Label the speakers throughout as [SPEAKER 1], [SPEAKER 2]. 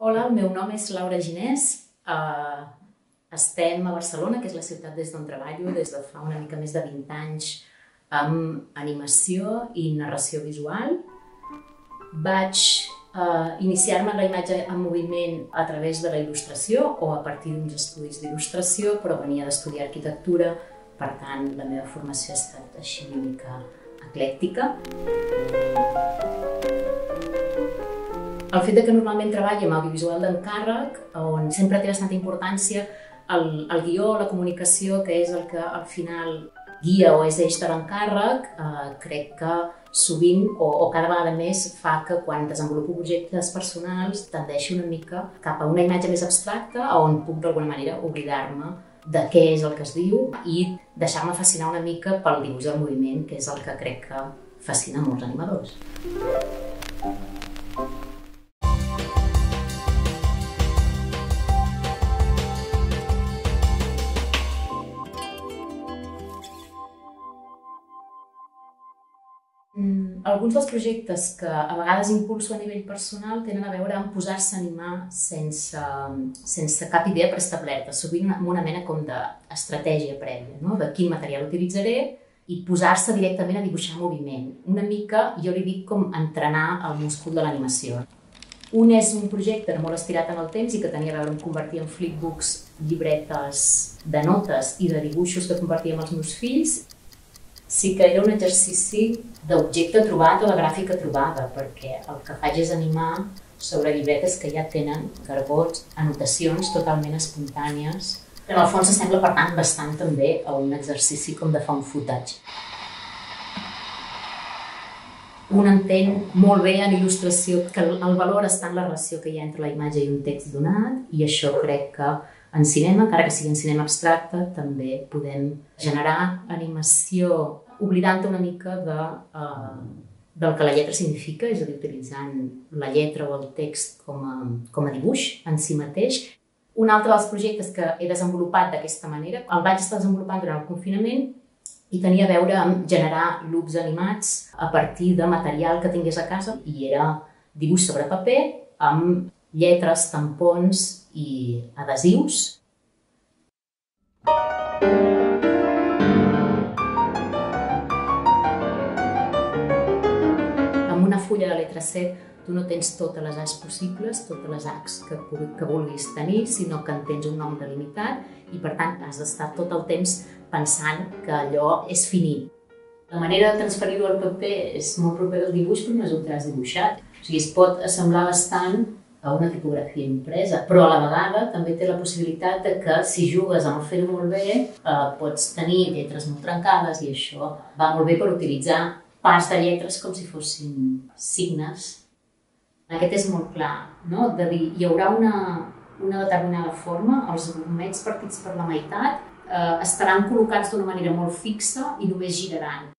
[SPEAKER 1] Hola, el meu nom és Laura Ginés. Uh, estem a Barcelona, que és la ciutat des d'on treballo des de fa una mica més de 20 anys amb animació i narració visual. Vaig uh, iniciar-me la imatge en moviment a través de la il·lustració o a partir d'uns estudis d'il·lustració, però venia d'estudiar arquitectura, per tant, la meva formació ha estat així una mica eclèctica. El fet de que normalment treballi amb audiovisual d'encàrrec, on sempre té bastanta importància el, el guió, la comunicació, que és el que al final guia o és eix de l'encàrrec, eh, crec que sovint o, o cada vegada més fa que quan desenvolupo projectes personals tendeixi una mica cap a una imatge més abstracta on puc d'alguna manera oblidar-me de què és el que es diu i deixar-me fascinar una mica pel dibuix del moviment, que és el que crec que fascina molts animadors. Alguns dels projectes que a vegades impulso a nivell personal tenen a veure amb posar-se a animar sense, sense cap idea preestablerta, sovint amb una mena com d'estratègia prèvia, no? de quin material utilitzaré i posar-se directament a dibuixar moviment. Una mica, jo li dic com entrenar el múscul de l'animació. Un és un projecte molt estirat en el temps i que tenia a veure amb convertir en flipbooks llibretes de notes i de dibuixos que compartia amb els meus fills sí que era un exercici d'objecte trobat o de gràfica trobada, perquè el que faig és animar sobre llibretes que ja tenen gargots, anotacions totalment espontànies. En el fons sembla, per tant, bastant també a un exercici com de fa un footage. Un entén molt bé en il·lustració que el valor està en la relació que hi ha entre la imatge i un text donat i això crec que en cinema, encara que sigui en cinema abstracte, també podem generar animació oblidant una mica de, uh, del que la lletra significa, és a dir, utilitzant la lletra o el text com a, com a dibuix en si mateix. Un altre dels projectes que he desenvolupat d'aquesta manera, el vaig estar desenvolupant durant el confinament i tenia a veure amb generar loops animats a partir de material que tingués a casa i era dibuix sobre paper amb lletres, tampons i adhesius. Amb una fulla de letra C tu no tens totes les A's possibles, totes les A's que, que vulguis tenir, sinó que en tens un nom delimitat i per tant has d'estar tot el temps pensant que allò és finit. La manera de transferir-ho al paper és molt proper al dibuix, però no és un tras dibuixat. O sigui, es pot assemblar bastant a una tipografia impresa, però a la vegada també té la possibilitat de que si jugues amb el fer-ho molt bé eh, pots tenir lletres molt trencades i això va molt bé per utilitzar parts de lletres com si fossin signes. Aquest és molt clar, no? de dir, hi haurà una, una determinada forma, els gomets partits per la meitat eh, estaran col·locats d'una manera molt fixa i només giraran.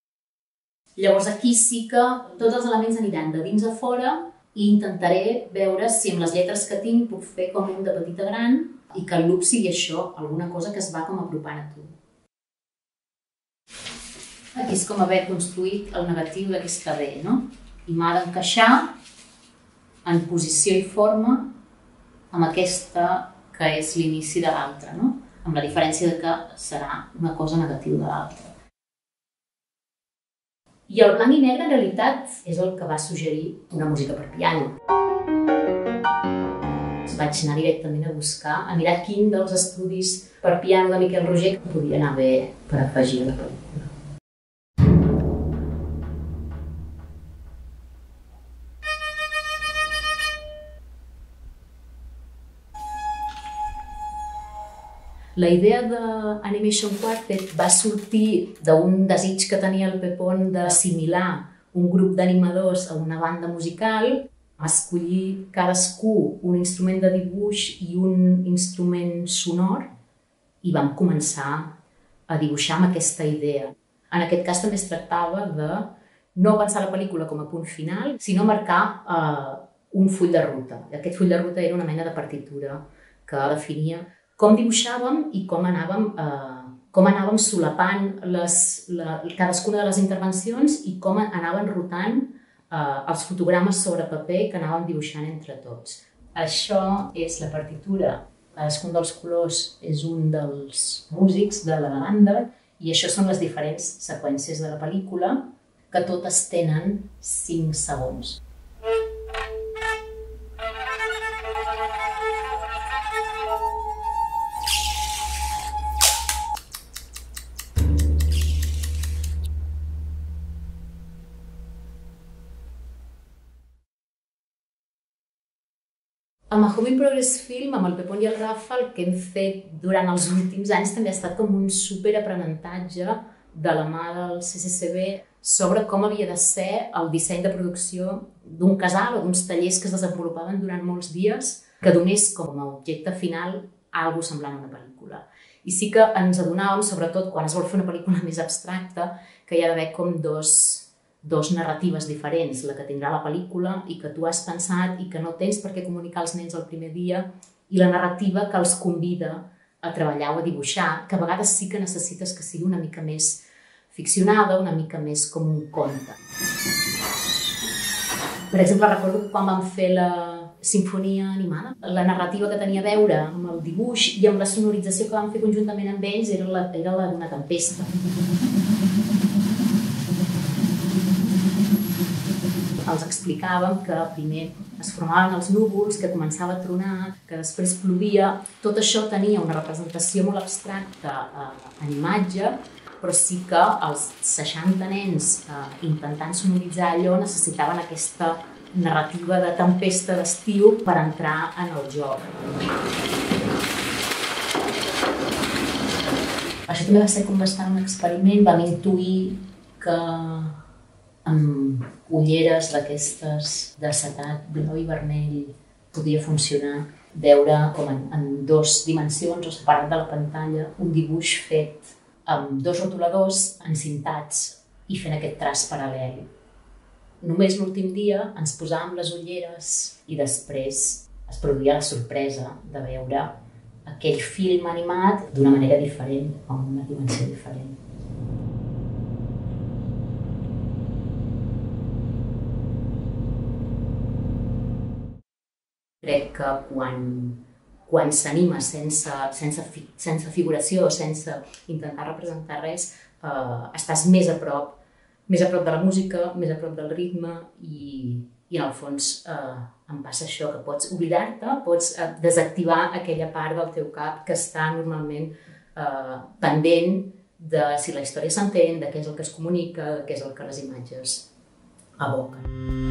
[SPEAKER 1] Llavors aquí sí que tots els elements aniran de dins a fora i intentaré veure si amb les lletres que tinc puc fer com un de petit a gran i que el loop sigui això, alguna cosa que es va com apropant a tu. Aquí és com haver construït el negatiu d'aquesta D, no? I m'ha d'encaixar en posició i forma amb aquesta que és l'inici de l'altra, no? Amb la diferència de que serà una cosa negativa de l'altra. I el blanc i negre, en realitat, és el que va suggerir una música per piano. Vaig anar directament a buscar, a mirar quin dels estudis per piano de Miquel Roger podia anar bé per afegir la pel·lícula. La idea d'Animation Quartet va sortir d'un desig que tenia el Pepón d'assimilar un grup d'animadors a una banda musical, escollir cadascú un instrument de dibuix i un instrument sonor i vam començar a dibuixar amb aquesta idea. En aquest cas també es tractava de no pensar la pel·lícula com a punt final, sinó marcar eh, un full de ruta. I aquest full de ruta era una mena de partitura que definia com dibuixàvem i com anàvem, eh, com anàvem solapant les, la, cadascuna de les intervencions i com anaven rotant eh, els fotogrames sobre paper que anàvem dibuixant entre tots. Això és la partitura. Cadascun dels colors és un dels músics de la banda i això són les diferents seqüències de la pel·lícula que totes tenen 5 segons. Home in Progress Film, amb el Pepon i el Rafa, el que hem fet durant els últims anys també ha estat com un superaprenentatge de la mà del CCCB sobre com havia de ser el disseny de producció d'un casal o d'uns tallers que es desenvolupaven durant molts dies que donés com a objecte final algo semblant a una pel·lícula. I sí que ens adonàvem, sobretot quan es vol fer una pel·lícula més abstracta, que hi ha d'haver com dos dos narratives diferents, la que tindrà la pel·lícula i que tu has pensat i que no tens per què comunicar als nens el primer dia i la narrativa que els convida a treballar o a dibuixar, que a vegades sí que necessites que sigui una mica més ficcionada, una mica més com un conte. Per exemple, recordo quan vam fer la sinfonia animada, la narrativa que tenia a veure amb el dibuix i amb la sonorització que vam fer conjuntament amb ells era la, era la d'una tempesta. Els explicàvem que primer es formaven els núvols, que començava a tronar, que després plovia. Tot això tenia una representació molt abstracta eh, en imatge, però sí que els 60 nens eh, intentant sonoritzar allò necessitaven aquesta narrativa de tempesta d'estiu per entrar en el joc. Això també va ser com bastant un experiment, vam intuir que amb ulleres d'aquestes d'acetat blau i vermell podia funcionar veure com en, en dos dimensions o separat de la pantalla un dibuix fet amb dos rotuladors encintats i fent aquest traç paral·lel. Només l'últim dia ens posàvem les ulleres i després es produïa la sorpresa de veure aquell film animat d'una manera diferent, amb una dimensió diferent. Crec que quan, quan s'anima sense, sense, sense figuració, sense intentar representar res, eh, estàs més a prop més a prop de la música, més a prop del ritme i, i en el fons eh, em passa això, que pots oblidar-te, pots eh, desactivar aquella part del teu cap que està normalment eh, pendent de si la història s'entén, de què és el que es comunica, de què és el que les imatges aboquen.